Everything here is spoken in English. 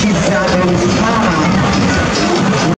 She's got